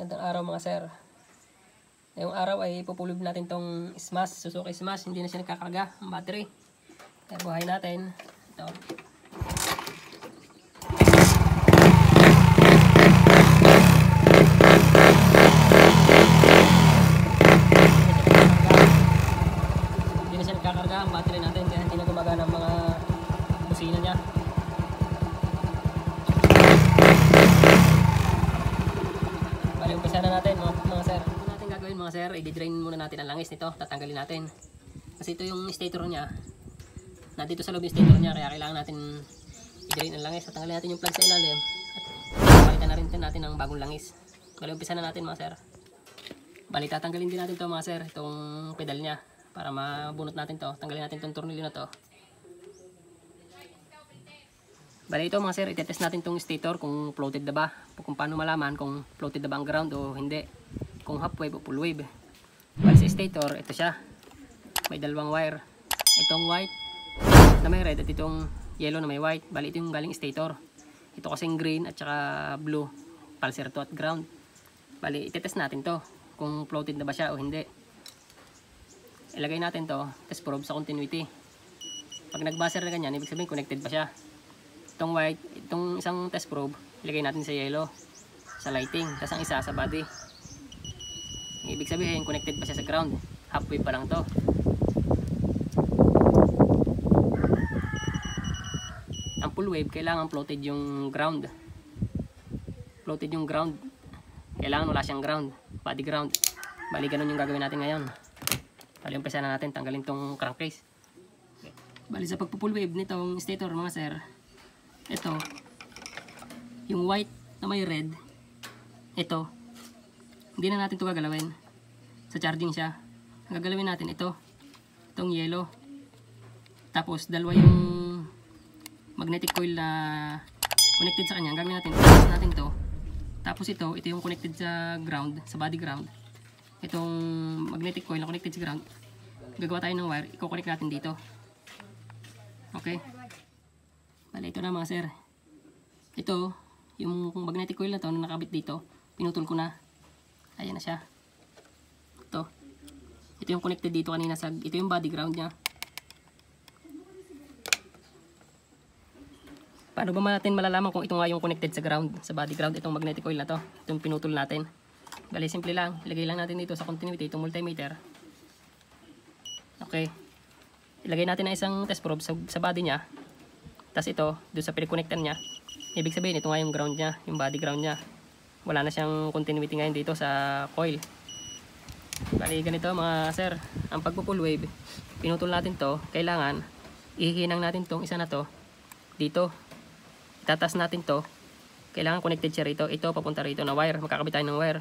Magandang araw mga sir. Ngayong araw ay pupulog natin tong smash, Suzuki smash. Hindi na siya nagkakarga ang battery. Kaya buhay natin. Ito. Hindi na siya nagkakarga ang battery natin kaya hindi na gumagana ang mga busina niya. Bali, umpisa na natin mga, mga sir. Ano natin gagawin mga sir? I-drain muna natin ang langis nito. Tatanggalin natin. Kasi ito yung stator niya. Nandito sa loob yung stator niya. Kaya kailangan natin i-drain ang langis. Tatanggalin natin yung plug sa ilalim. At palitan na rin natin ng bagong langis. Bali, umpisa na natin mga sir. Bali, tatanggalin din natin to mga sir. Itong pedal niya. Para mabunot natin to. Tanggalin natin itong tornilyo na to. Bali ito mga sir, itetest natin tong stator kung floated na ba. Kung paano malaman kung floated na ba ang ground o hindi. Kung half wave o full wave. Bali sa stator, ito siya. May dalawang wire. Itong white na may red at itong yellow na may white. Bali ito yung galing stator. Ito kasing green at saka blue. Pulsar to at ground. Bali itetest natin to kung floated na ba siya o hindi. Ilagay natin to, test probe sa continuity. Pag nag-buzzer na ganyan, ibig sabihin connected pa siya itong white, itong isang test probe, ilagay natin sa yellow, sa lighting, tapos ang isa sa body. Ibig sabihin, connected pa siya sa ground. Halfway pa lang to. Ang full wave, kailangan floated yung ground. Floated yung ground. Kailangan wala siyang ground. Body ground. Bali, ganun yung gagawin natin ngayon. Bali, umpisa na natin tanggalin tong crankcase. Bali, sa pagpo-full wave nitong stator, mga sir, ito. Yung white na may red. Ito. Hindi na natin ito gagalawin. Sa charging siya. Ang gagalawin natin ito. Itong yellow. Tapos dalawa yung magnetic coil na connected sa kanya. Ang gagawin natin tapos natin to. Tapos ito ito yung connected sa ground sa body ground. Itong magnetic coil na connected sa ground gagawa tayo ng wire i-connect natin dito. Okay Bale, ito na mga sir. Ito, yung magnetic coil na to na nakabit dito, pinutol ko na. Ayan na siya. Ito. Ito yung connected dito kanina sa, ito yung body ground niya. Paano ba natin malalaman kung ito nga yung connected sa ground, sa body ground, itong magnetic coil na to, itong pinutol natin. Bale, simple lang. Ilagay lang natin dito sa continuity, itong multimeter. Okay. Ilagay natin na isang test probe sa, sa body niya. Tapos ito, doon sa pinag-connectan niya, ibig sabihin ito nga yung ground niya, yung body ground niya. Wala na siyang continuity ngayon dito sa coil. Bali ganito mga sir, ang pagpo-full wave, pinutol natin to, kailangan ihihinang natin tong isa na to dito. Itatas natin to. Kailangan connected siya rito. Ito papunta rito na wire, makakabit tayo ng wire.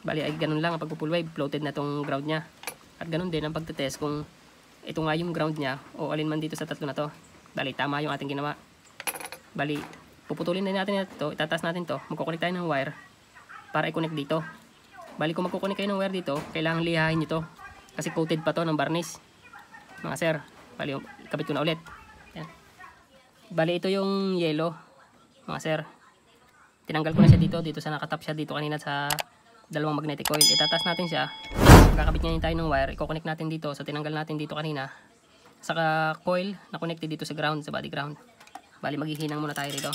Bali ay ganun lang ang pagpo-full wave, floated na tong ground niya. At ganun din ang pagtetest kung ito nga yung ground niya o alin man dito sa tatlo na to. Bali, tama yung ating ginawa. Bali, puputulin na natin ito, itatas natin to, magkukunik tayo ng wire para i-connect dito. Bali, kung magkukunik kayo ng wire dito, kailangan lihahin nyo to. Kasi coated pa to ng varnish. Mga sir, bali, ikabit ko na ulit. Yan. Bali, ito yung yellow. Mga sir, tinanggal ko na siya dito, dito sa nakatap siya dito kanina sa dalawang magnetic coil. Itatas natin siya. Magkakabit ngayon tayo ng wire, i-connect natin dito. So, tinanggal natin dito kanina saka coil na connected dito sa ground, sa body ground. Bali, maghihinang muna tayo dito.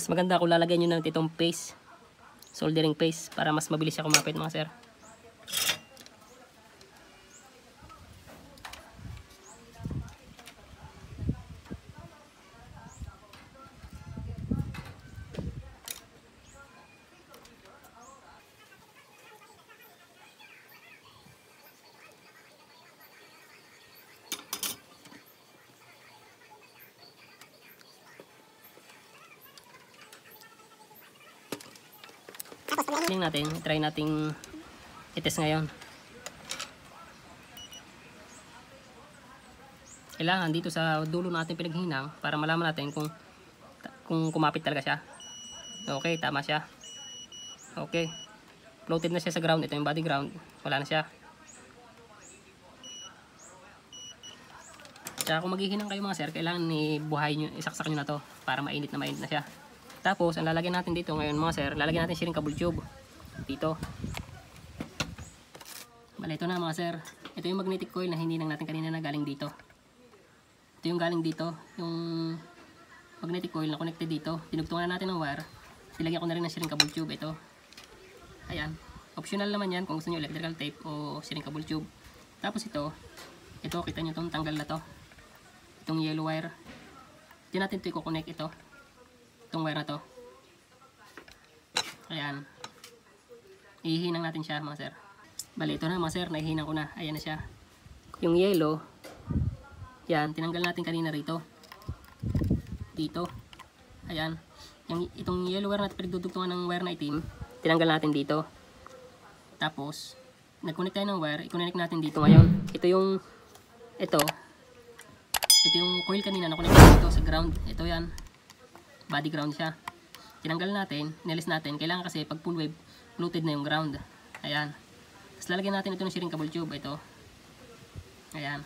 Mas maganda kung lalagyan nyo na itong paste. Soldering paste para mas mabilis siya kumapit mga sir. Testing natin, try nating i-test ngayon. Kailangan dito sa dulo natin pinaghinang para malaman natin kung kung kumapit talaga siya. Okay, tama siya. Okay. Floated na siya sa ground. Ito yung body ground. Wala na siya. Tsaka kung maghihinang kayo mga sir, kailangan ibuhay nyo, isaksak nyo na to para mainit na mainit na siya. Tapos, ang lalagyan natin dito ngayon mga sir, lalagyan natin siya ng cable tube. Dito. Bale, ito na mga sir. Ito yung magnetic coil na hininang natin kanina na galing dito. Ito yung galing dito. Yung magnetic coil na connected dito. Pinugtungan na natin ng wire. Nilagyan ko na rin ng shrink cable tube. Ito. Ayan. Optional naman yan kung gusto nyo electrical tape o shrink cable tube. Tapos ito. Ito, kita nyo itong tanggal na to. Itong yellow wire. Diyan natin ito i-connect ito. Itong wire na to. Ayan. Ihihinang natin siya mga sir. Bali, ito na mga sir. Nahihinang ko na. Ayan na siya. Yung yellow. Yan. Tinanggal natin kanina rito. Dito. Ayan. Yung, itong yellow wire na pinagdudugtungan ng wire na itim. Tinanggal natin dito. Tapos, nag-connect tayo ng wire. I-connect natin dito ngayon. Ito yung, ito. Ito yung coil kanina na connect dito sa ground. Ito yan. Body ground siya. Tinanggal natin, nilis natin. Kailangan kasi pag full wave, floated na yung ground. Ayan. Tapos lalagyan natin ito ng shearing cable tube. Ito. Ayan.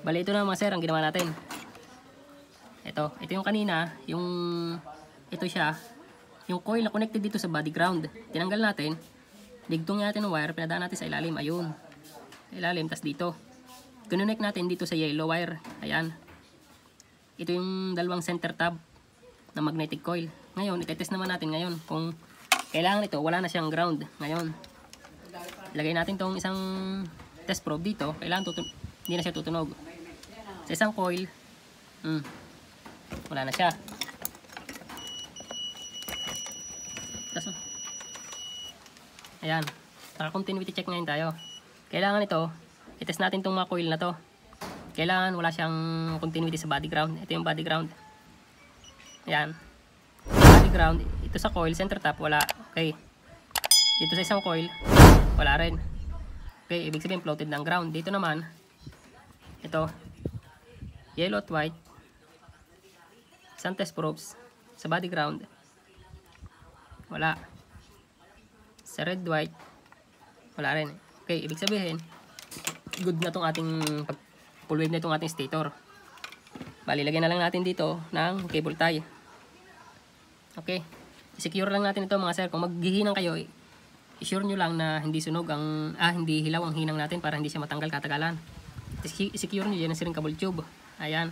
Bali ito na mga sir ang ginawa natin. Ito. Ito yung kanina. Yung ito siya. Yung coil na connected dito sa body ground. Tinanggal natin. Digtong natin ng wire. Pinadaan natin sa ilalim. Ayun. Ilalim. Tapos dito. Connect natin dito sa yellow wire. Ayan. Ito yung dalawang center tab na magnetic coil. Ngayon, itetest naman natin ngayon kung kailangan ito, wala na siyang ground. Ngayon, lagay natin tong isang test probe dito. Kailangan hindi na siya tutunog. Sa isang coil, hmm, wala na siya. Tapos, ayan, naka-continuity check ngayon tayo. Kailangan ito, itest natin tong mga coil na to. Kailangan wala siyang continuity sa body ground. Ito yung body ground. Ayan. Body ground, ito sa coil, center top, wala. Okay. Dito sa isang coil, wala rin. Okay, ibig sabihin floated ng ground. Dito naman, ito, yellow at white, isang test probes sa body ground, wala. Sa red, white, wala rin. Okay, ibig sabihin, good na tong ating pag full wave na itong ating stator. Bali, lagyan na lang natin dito ng cable tie. Okay. Secure lang natin ito mga sir. Kung maghihinang kayo, i-sure nyo lang na hindi sunog ang, ah, hindi hilaw ang hinang natin para hindi siya matanggal katagalan. I-secure nyo yan ang siring cable tube. Ayan.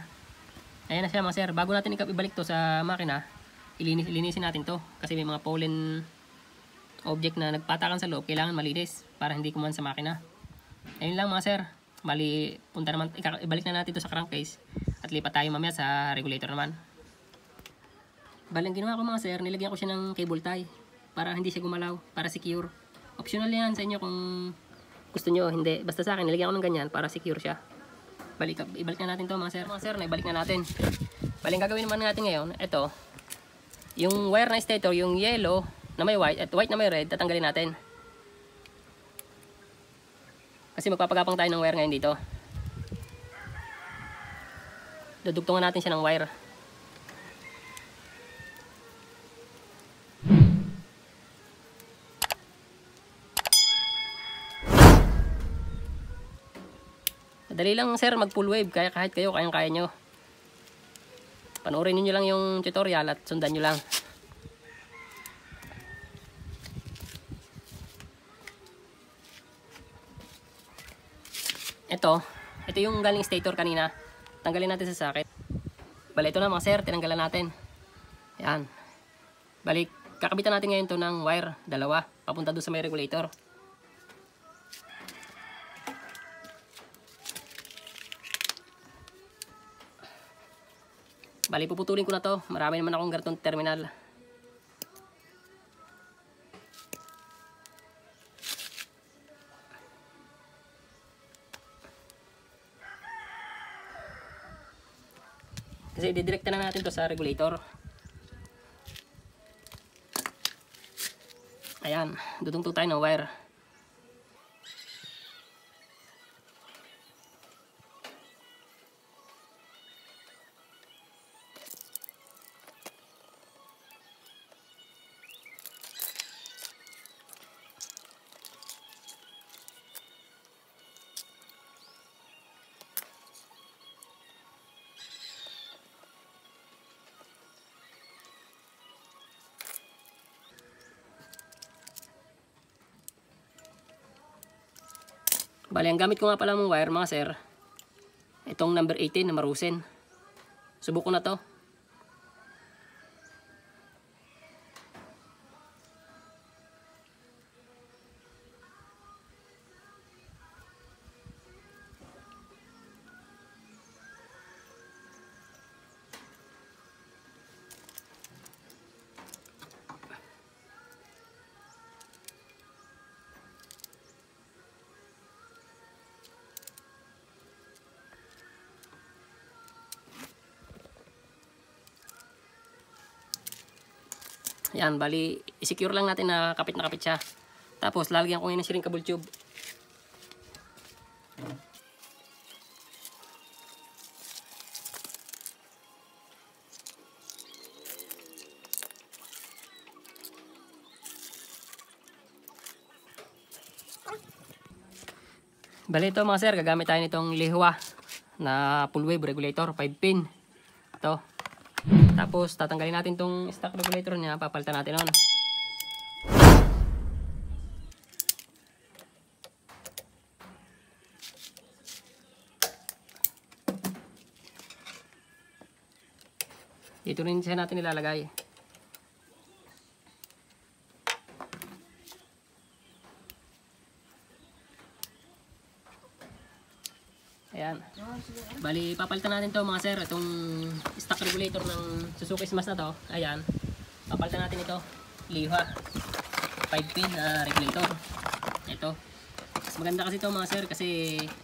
Ayan na siya mga sir. Bago natin ibalik to sa makina, ilinis, ilinisin natin to. Kasi may mga pollen object na nagpatakan sa loob, kailangan malinis para hindi kuman sa makina. Ayun lang mga sir. Bali, punta naman, ibalik na natin ito sa crankcase at lipat tayo mamaya sa regulator naman. Bali, ang ginawa ko mga sir, nilagyan ko siya ng cable tie para hindi siya gumalaw, para secure. Optional yan sa inyo kung gusto nyo, hindi. Basta sa akin, nilagyan ko ng ganyan para secure siya. Balik, ibalik na natin to mga sir. Mga sir, na ibalik na natin. Bali, ang gagawin naman natin ngayon, ito, yung wire na stator, yung yellow na may white at white na may red, tatanggalin natin. Kasi magpapagapang tayo ng wire ngayon dito. Dudugtungan natin siya ng wire. Madali lang sir mag full wave kaya kahit kayo kayang kaya nyo. Panoorin niyo lang yung tutorial at sundan nyo lang. Ito, ito yung galing stator kanina. Tanggalin natin sa socket. Bali, ito na mga sir, tinanggalan natin. Yan. Balik, kakabitan natin ngayon to ng wire, dalawa, papunta doon sa may regulator. Bali, puputulin ko na to. Marami naman akong ganitong terminal. Kasi didirekta na natin to sa regulator. Ayan, dudungtong tayo ng wire. Bali, ang gamit ko nga pala mong wire mga sir, itong number 18 na marusin. Subok ko na to. Ayan, bali, i-secure lang natin na kapit na kapit siya. Tapos, lalagyan ko ngayon ng siring cable tube. Bali ito mga sir, gagamit tayo nitong lihwa na full wave regulator, 5 pin. Ito. Tapos tatanggalin natin tong stock regulator niya, papalitan natin nun. Dito rin siya natin ilalagay. Ayan. Bali, papalitan natin to mga sir. Itong stock regulator ng Suzuki Smash na to. Ayan. Papalitan natin ito. Liha. 5 pin na regulator. Ito. Mas maganda kasi ito mga sir kasi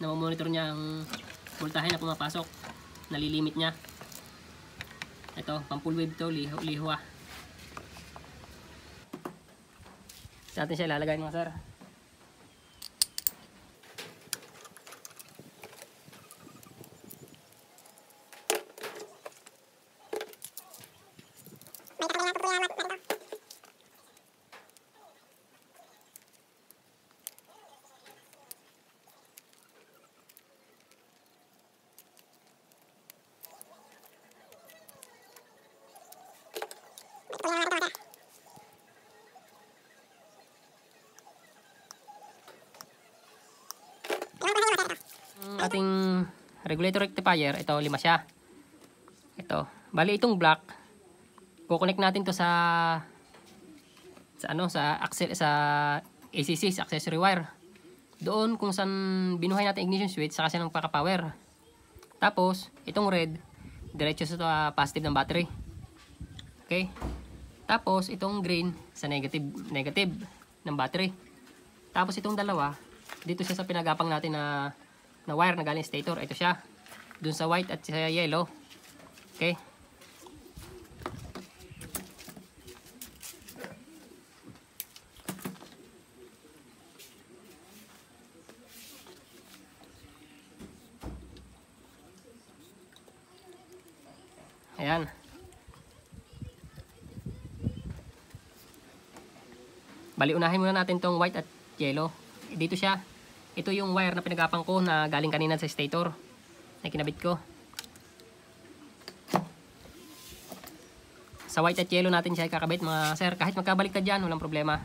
namamonitor niya ang voltahe na pumapasok. Nalilimit niya. Ito, pang full wave to, liho, lihwa. Sa atin siya ilalagay mga sir. Ang ating regulator rectifier, ito lima siya. Ito. Bali itong black, kukonek natin to sa sa ano sa axle sa ACC sa accessory wire. Doon kung saan binuhay natin ignition switch saka siya ng paka-power. Tapos itong red diretso sa uh, positive ng battery. Okay? Tapos itong green sa negative negative ng battery. Tapos itong dalawa dito siya sa pinagapang natin na na wire na galing stator. Ito siya. Dun sa white at sa yellow. Okay? Ayan. Bali, unahin muna natin tong white at yellow. Dito siya. Ito yung wire na pinagapang ko na galing kanina sa stator. Na kinabit ko. Sa white at yellow natin siya ikakabit mga sir. Kahit magkabalik ka dyan, walang problema.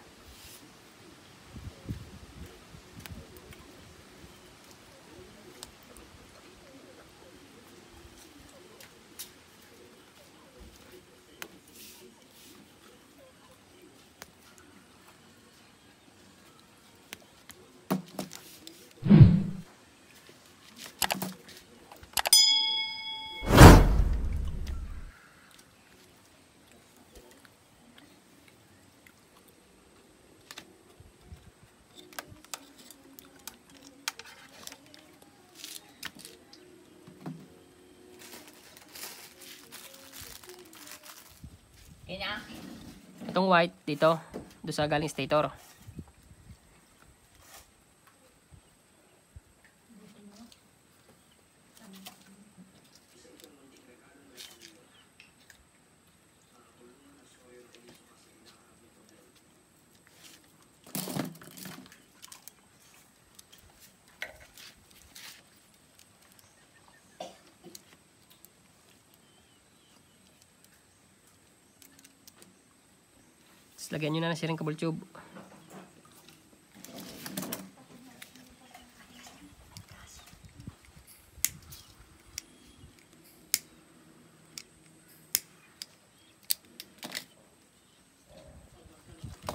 Itong white dito, doon sa galing stator. Tapos lagyan nyo na ng siring cable tube.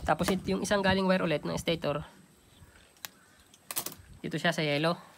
Tapos yung isang galing wire ulit ng stator. Dito siya sa yellow.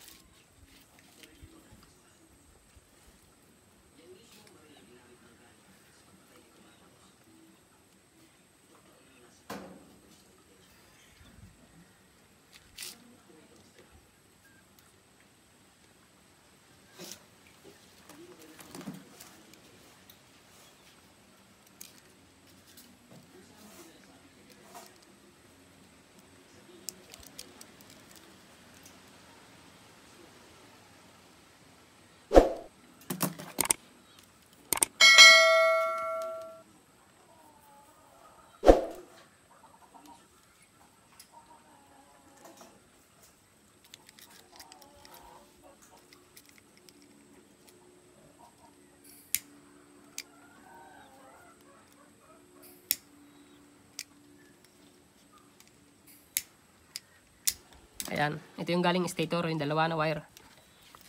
Ayan. Ito yung galing stator, yung dalawa na wire.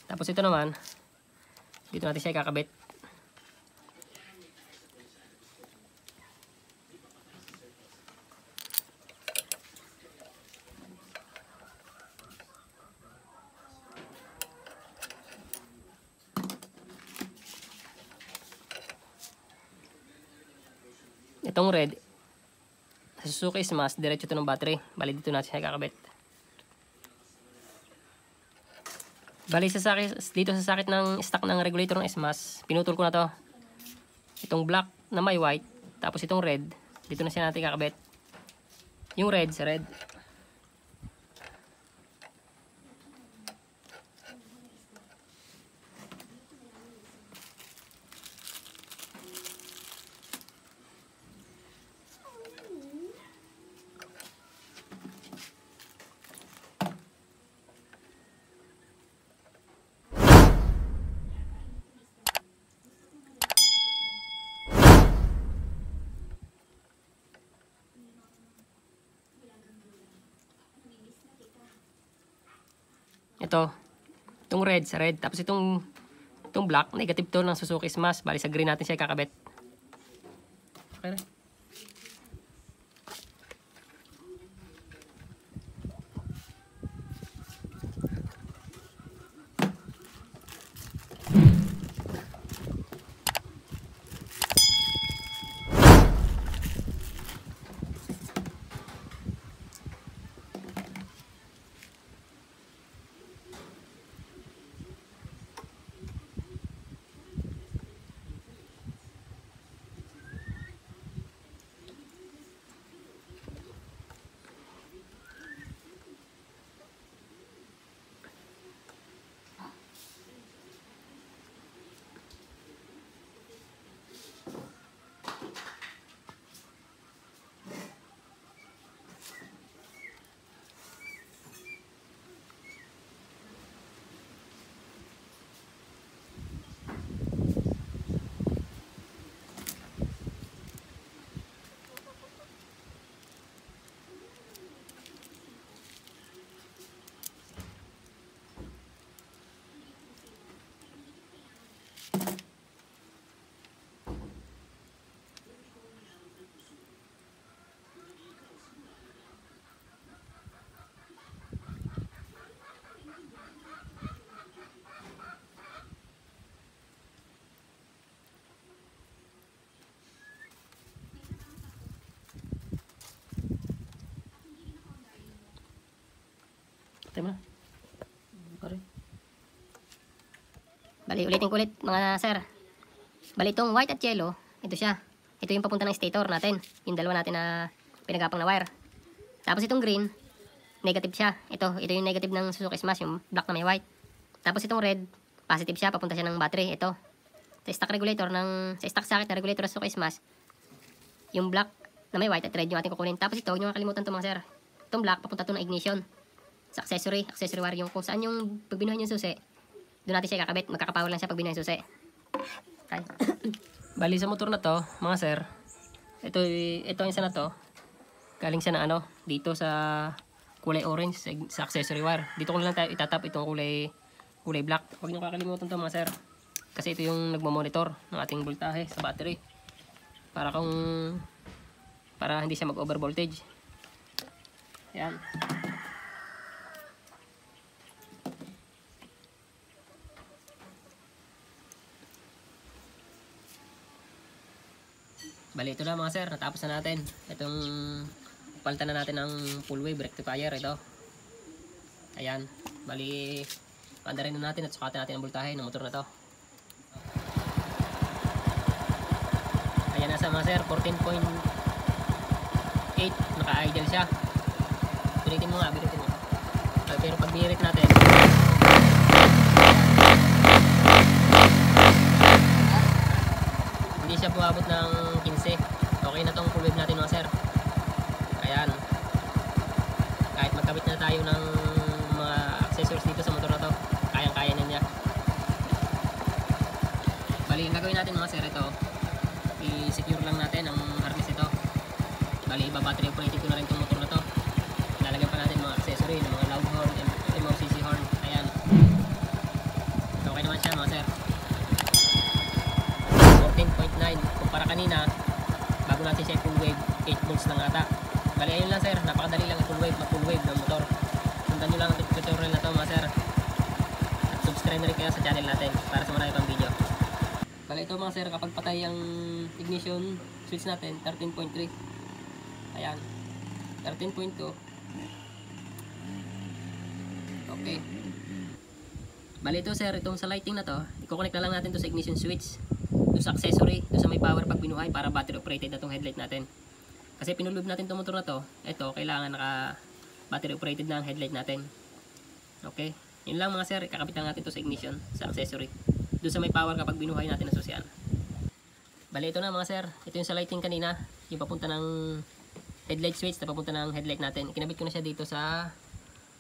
Tapos ito naman, dito natin siya ikakabit. Itong red, sa Suzuki Smash, diretso ito ng battery. Bali dito natin siya ikakabit. Bali sa sakit, dito sa sakit ng stock ng regulator ng SMAS, pinutol ko na to. Itong black na may white, tapos itong red, dito na siya natin kakabit. Yung red sa red. Ito, itong red sa red, tapos itong itong black, negative to ng Suzuki Smash. Bali sa green natin siya kakabit. Na. Pare. Bali, ulitin ko mga sir. Bali, itong white at yellow, ito siya. Ito yung papunta ng stator natin. Yung dalawa natin na pinagapang na wire. Tapos itong green, negative siya. Ito, ito yung negative ng Suzuki Smash, yung black na may white. Tapos itong red, positive siya, papunta siya ng battery. Ito, sa stock regulator ng, sa stock socket na regulator ng Suzuki Smash, yung black na may white at red yung ating kukunin. Tapos ito, huwag nyo kakalimutan ito mga sir. Itong black, papunta to ng ignition. Sa accessory, accessory wire yung kung saan yung pag binuhan yung susi, doon natin siya kakabit. Magkakapower lang siya pag binuhan yung susi. Okay. Bali sa motor na to, mga sir, ito, ito yung isa na to, galing siya na ano, dito sa kulay orange sa, sa accessory wire. Dito ko lang tayo itatap itong kulay kulay black. Huwag niyo kakalimutan to mga sir. Kasi ito yung nagmo-monitor ng ating voltahe sa battery. Para kung para hindi siya mag-over voltage. Yan. Bali, ito na mga sir. Natapos na natin. Itong palitan na natin ng full wave rectifier. Ito. Ayan. Bali, panda rin na natin at sukatin natin ang voltahe ng motor na to. Ayan na sa mga sir. 14.8 naka-idle siya. Pilitin mo nga. Pilitin mo. Pero pag natin, bali iba battery operated ko na rin tong motor na to. Lalagyan pa natin mga accessory ng mga loud horn MOCC horn. Ayan. Okay naman siya mga sir? 14.9 kumpara kanina bago natin siya full wave 8 volts lang ata. Bali ayun lang sir. Napakadali lang full wave full wave ng motor. Sundan nyo lang ang tutorial na to mga sir. At subscribe na rin kayo sa channel natin para sa marami pang video. Bali ito mga sir. Kapag patay ang ignition switch natin 13.3 ayan 13.2 okay Bali ito sir, itong sa lighting na to, i-connect na lang natin to sa ignition switch. Doon sa accessory, doon sa may power pag binuhay para battery operated na tong headlight natin. Kasi pinulog natin itong motor na to, ito kailangan naka battery operated na ang headlight natin. Okay? Yun lang mga sir, kakabit lang natin to sa ignition, sa accessory. Doon sa may power kapag binuhay natin ang susian. Bali ito na mga sir, ito yung sa lighting kanina, yung papunta ng headlight switch na papunta headlight natin. Kinabit ko na siya dito sa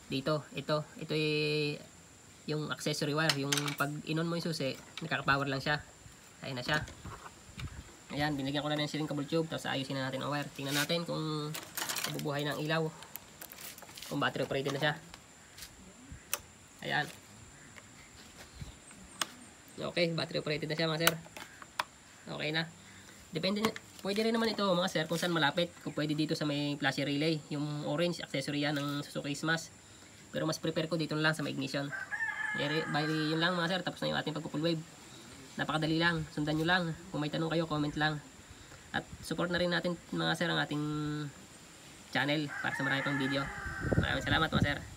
dito, ito, ito yung accessory wire, yung pag inon mo yung susi, nakaka-power lang siya. Ayun na siya. Ayan, binigyan ko na ng siling cable tube, tapos ayusin na natin ang wire. Tingnan natin kung mabubuhay ng ilaw. Kung battery operated na siya. Ayan. Okay, battery operated na siya mga sir. Okay na. Depende, pwede rin naman ito mga sir kung saan malapit. Kung pwede dito sa may flashy relay, yung orange accessory yan ng Suzuki Smash. Pero mas prepare ko dito lang sa may ignition. Bali yun lang mga sir, tapos na yung ating pagpo-full wave. Napakadali lang, sundan nyo lang. Kung may tanong kayo, comment lang. At support na rin natin mga sir ang ating channel para sa marami pang video. Maraming salamat mga sir.